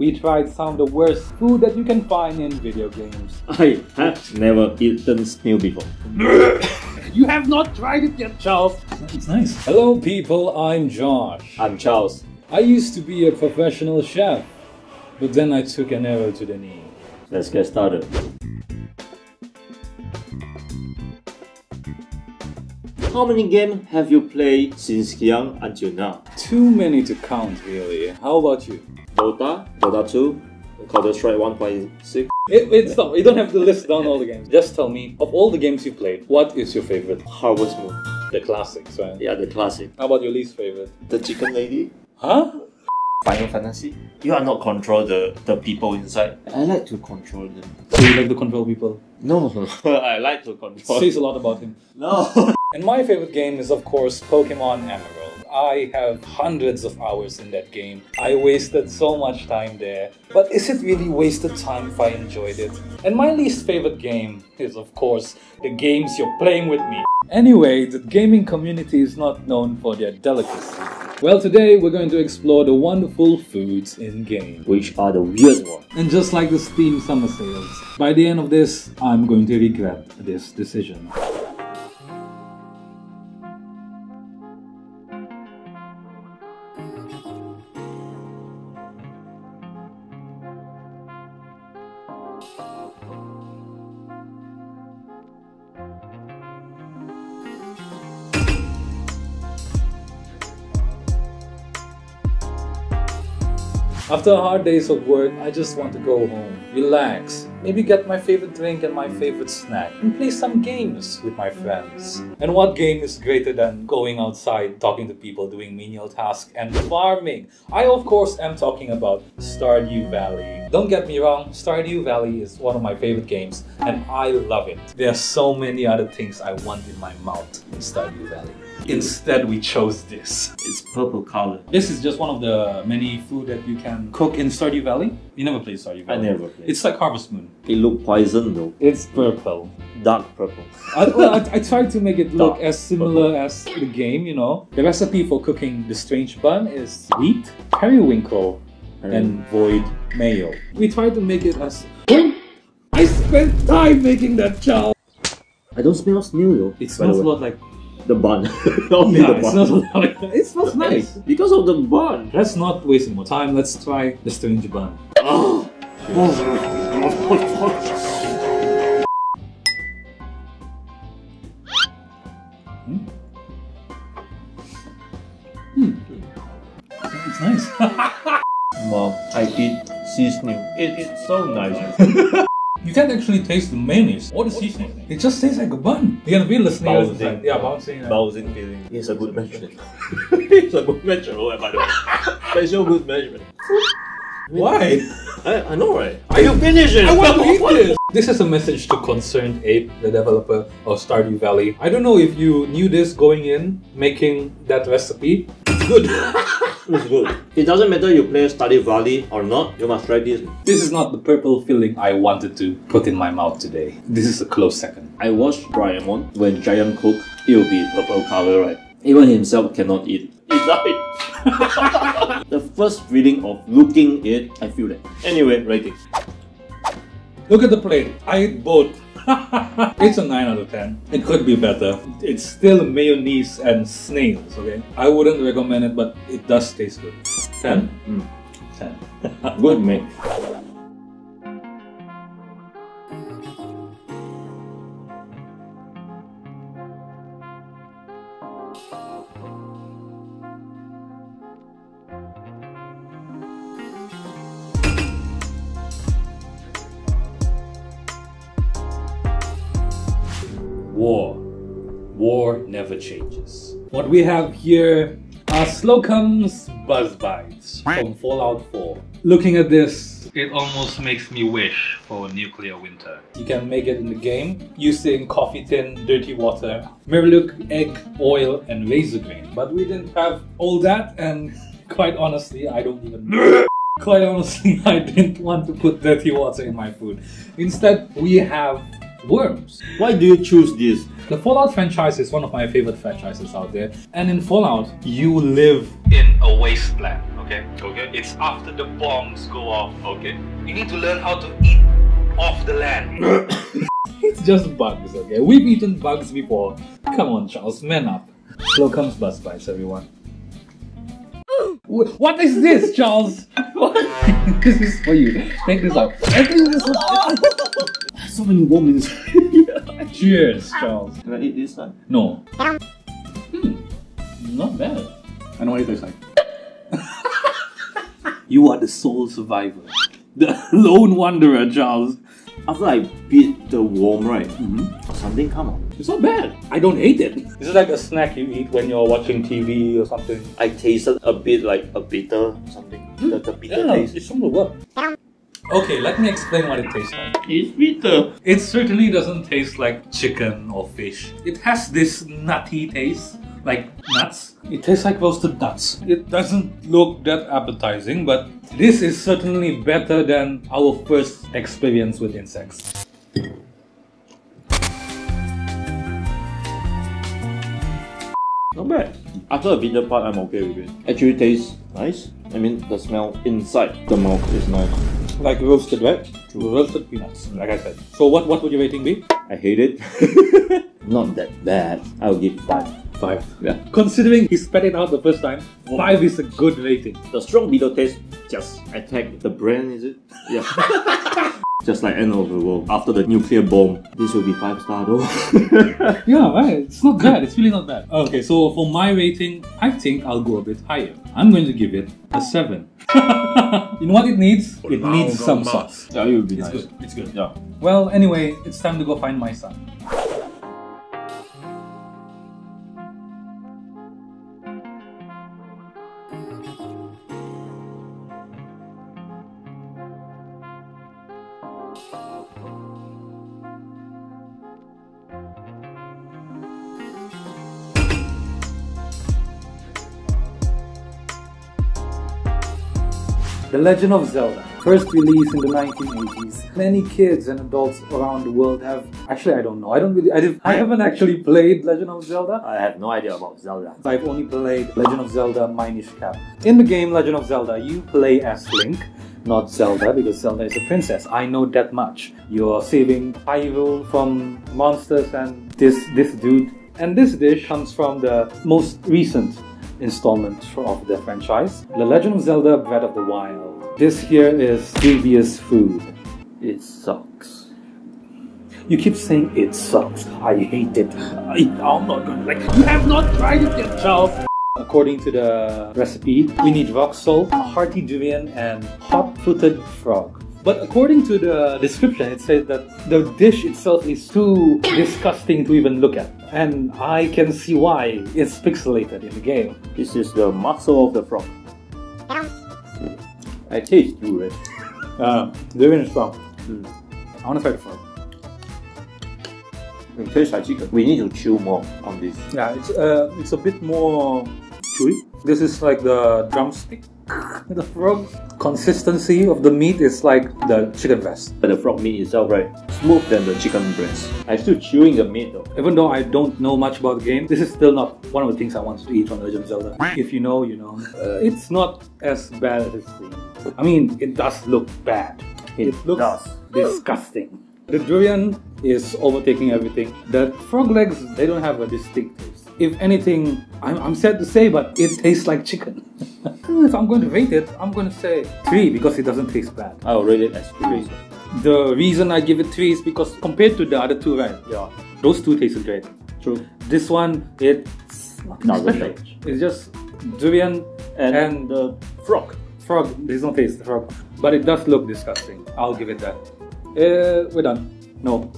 we tried some of the worst food that you can find in video games. I have never eaten snail before. You have not tried it yet, Charles. It's nice. Hello, people. I'm Josh. I'm Charles. I used to be a professional chef, but then I took an arrow to the knee. Let's get started. How many games have you played since young until now? Too many to count, really. How about you? Dota, Dota 2, Counter Strike 1.6. It, it's not. You don't have to list down all the games. Just tell me, of all the games you played, what is your favorite? Harvest Moon. The classics, right? Eh? Yeah, the classic. How about your least favorite? The Chicken Lady. Huh? Final Fantasy. You are not control the, the people inside. I like to control them. So you like to control people? No, no, no. I like to control. Says a lot about him. No. And my favorite game is, of course, Pokemon Emerald. I have hundreds of hours in that game. I wasted so much time there. But is it really wasted time if I enjoyed it? And my least favorite game is, of course, the games you're playing with me. Anyway, the gaming community is not known for their delicacy. Well, today we're going to explore the wonderful foods in game. Which are the weird ones? And just like the Steam summer sales, by the end of this, I'm going to regret this decision. After hard days of work, I just want to go home, relax, maybe get my favorite drink and my favorite snack, and play some games with my friends. And what game is greater than going outside, talking to people, doing menial tasks, and farming? I, of course, am talking about Stardew Valley. Don't get me wrong, Stardew Valley is one of my favorite games, and I love it. There are so many other things I want in my mouth in Stardew Valley. Instead, we chose this. It's purple color. This is just one of the many food that you can cook in Stardew Valley. You never played Stardew Valley. I never played. It's like Harvest Moon. It look poison though. It's purple. Dark purple. I, well, I, I tried to make it look Dark as similar as the game, you know. The recipe for cooking the strange bun is wheat, periwinkle, and void mayo. We tried to make it as. I spent time making that chow. I don't smell snail though. It smells a lot like. The bun. Only Yeah, the it bun. smells like. It smells nice. Because of the bun. Let's not waste more time. Let's try the strange bun. Oh. It's nice. Mom, I eat sea snail. It is so nice. You can't actually taste the mayonnaise or the seasoning. It just tastes like a bun. You're gonna be listening. all the Bouncing. time. Yeah, bouncing. uh, Bouncing feeling. It's a good measurement. it's a good measurement, by the way. Special good measurement. Why? I, I know, right? Are you finishing? I want to eat this. This is a message to ConcernedApe, the developer of Stardew Valley. I don't know if you knew this going in, making that recipe. It's good. It's good. It doesn't matter you play Stardew Valley or not, you must try this. this is not the purple filling I wanted to put in my mouth today. This is a close second. I watched Doraemon when Giant cook, it will be purple color, right? Even himself cannot eat. He died. the first feeling of looking it, I feel that. Anyway, rating. Look at the plate. I ate both. it's a 9 out of 10. It could be better. It's still mayonnaise and snails, okay? I wouldn't recommend it, but it does taste good. 10? Mm. 10. Good mate. War. War never changes. What we have here are Slocum's Buzzbites from Fallout 4. Looking at this, it almost makes me wish for a nuclear winter. You can make it in the game using coffee tin, dirty water, Mirelurk, egg, oil, and razor grain. But we didn't have all that, and quite honestly, I don't even. Quite honestly, I didn't want to put dirty water in my food. Instead, we have worms. Why do you choose this? The Fallout franchise is one of my favorite franchises out there. And in Fallout, you live in a wasteland, okay? Okay. It's after the bombs go off, okay? You need to learn how to eat off the land. it's just bugs, okay? We've eaten bugs before. Come on, Charles, man up. Slocum's Buzzbites, everyone. Wh- What is this, Charles? What? this is for you. Take this out. I think this is. So many warmings. Cheers, Charles. Can I eat this one? No. Hmm. Not bad. I know what it tastes like. you are the sole survivor. The lone wanderer, Charles. After I beat the worm, right? Mm-hmm. Something come out. It's not bad. I don't hate it. This is like a snack you eat when you're watching TV or something. I tasted a bit like a bitter something. The, the bitter Yeah, taste. it's some of work. Okay, let me explain what it tastes like. It's bitter. It certainly doesn't taste like chicken or fish. It has this nutty taste, like nuts. It tastes like roasted nuts. It doesn't look that appetizing, but this is certainly better than our first experience with insects. Not bad. After the bitter part, I'm okay with it. Actually tastes nice. I mean, the smell inside the mouth is nice. Like roasted, right? Roasted peanuts, like I said. So what, what would your rating be? I hate it. Not that bad. I'll give five. Five. Yeah. Considering he spat it out the first time, five is a good rating. The strong bitter taste just attacked the brain, is it? Yeah. just like end of the world. After the nuclear bomb, this will be five star though. Yeah, right. It's not bad. It's really not bad. Okay, so for my rating, I think I'll go a bit higher. I'm going to give it a 7. you know what it needs? It needs some sauce. yeah, it will be It's nice. good. It's good. Yeah. Well, anyway, it's time to go find my son. The Legend of Zelda, first released in the 1980s. Many kids and adults around the world have. Actually, I don't know. I don't really. I, did, I haven't actually played Legend of Zelda. I have no idea about Zelda. I've only played Legend of Zelda Minish Cap. In the game Legend of Zelda, you play as Link, not Zelda, because Zelda is a princess. I know that much. You're saving Hyrule from monsters and this this dude. And this dish comes from the most recent installment of the franchise, The Legend of Zelda Breath of the Wild. This here is dubious food. It sucks. You keep saying it sucks. I hate it. I, I'm not gonna like. You have not tried it yet. According to the recipe, we need rock salt, hearty durian, and hot-footed frog. But according to the description, it says that the dish itself is too disgusting to even look at. And I can see why it's pixelated in the game. This is the muscle of the frog. I taste you, right? Uh, durian is strong. I want to try the frog. It tastes like chicken. We need to chew more on this. Yeah, it's uh, it's a bit more chewy. This is like the drumstick. The frog consistency of the meat is like the chicken breast. But the frog meat itself, right? Smooth than the chicken breast. I'm still chewing the meat though. Even though I don't know much about the game, this is still not one of the things I wanted to eat from Legend of Zelda. If you know, you know. Uh, it's not as bad as it seems. I mean, it does look bad. It looks does. disgusting. The durian is overtaking everything. The frog legs, they don't have a distinct taste. If anything, I'm, I'm sad to say, but it tastes like chicken. if I'm going to rate it, I'm going to say 3 because it doesn't taste bad. I'll rate it as three. The reason I give it 3 is because compared to the other two, right? Yeah. Those two tasted great. True. This one, it's Doesn't special. taste. It's just durian And, and the frog. frog. There's no taste frog, but it does look disgusting. I'll give it that. Uh, we're done. No,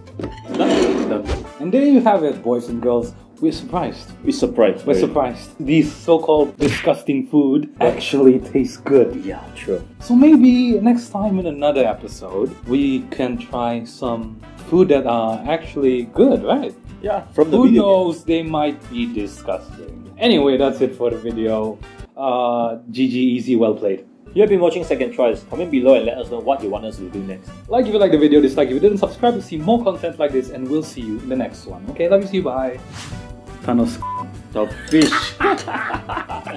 Done. done. And there you have it, boys and girls. We're surprised. We're surprised. We're surprised. These so-called disgusting food actually tastes good. Yeah, true. So maybe next time in another episode, we can try some food that are actually good, right? Yeah, from the Who video. knows? They might be disgusting. Anyway, that's it for the video. Uh, GG, easy, well played. You have been watching Second Choice. Comment below and let us know what you want us to do next. Like if you like the video, dislike if you didn't, subscribe to see more content like this, and we'll see you in the next one. Okay, love you, see you, bye. Thanos. The fish.